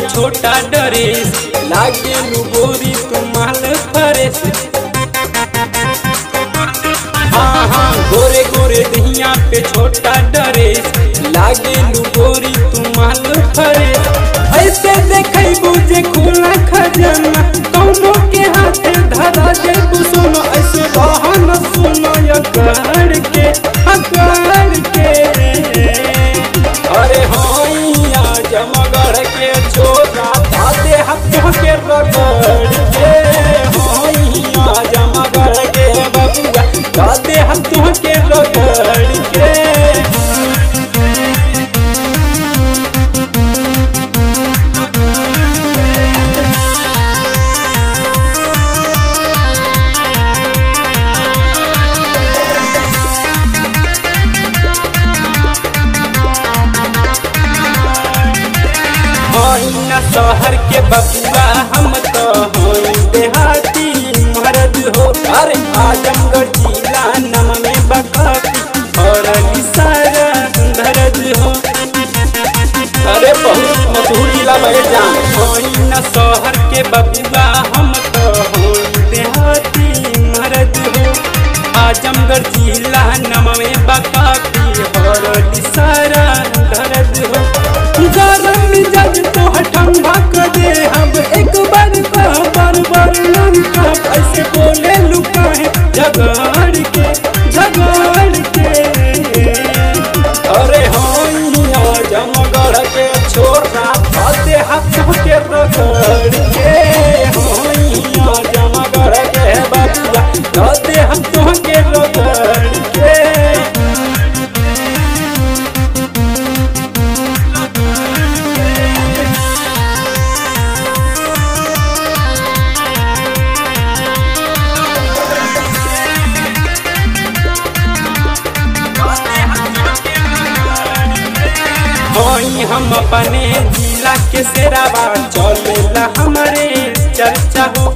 छोटा ड्रेस लागे लू गोरी तुम्हाल फरेस। हाँ हाँ गोरे गोरे दहिया पे छोटा ड्रेस लागे लू गोरी तुम्हाल फरेस। ऐसे देखे बुझे खुला खजाना, कौनो के हाथे धरा दे सुनो ऐसे बहन सुनो या कर के अकर के। अरे होइया जमगढ़ दादे हम के रगड़ के। शहर के बबुआ, हम तो होई देहाती मर्द हो, अरे आजमगढ़ होइना शहर के बबुआ हम तो मर्द हो। आजमगढ़ जिला नम में बकाती और सारा दर्द हो गरम मिजाज तो ठंडा कर दे हम एक बार बार बार लंका ऐसे बोले लुका है झगड़ हम अपने जिला के सेरावा चलेला हमारे चर्चा हो।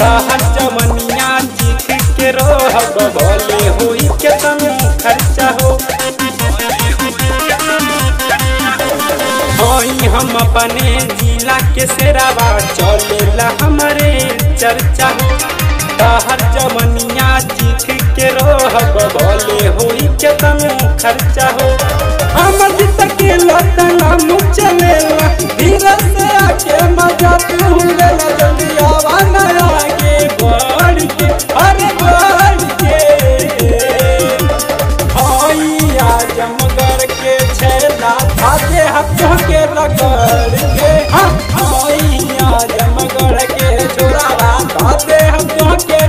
बाहर चमनिया जीत के रोहब भले होई के तन खर्चा हो। हम अपने जिला के सेरावा चलेला हमारे चर्चा हो। बाहर जमनिया जीत के रोहब भले होई के तन खर्चा हो। हमर जीत के के छैला हाथे हाथों के रगड़ के। हाँ। मैया जमगढ़ के छोरा हाथे हाथों के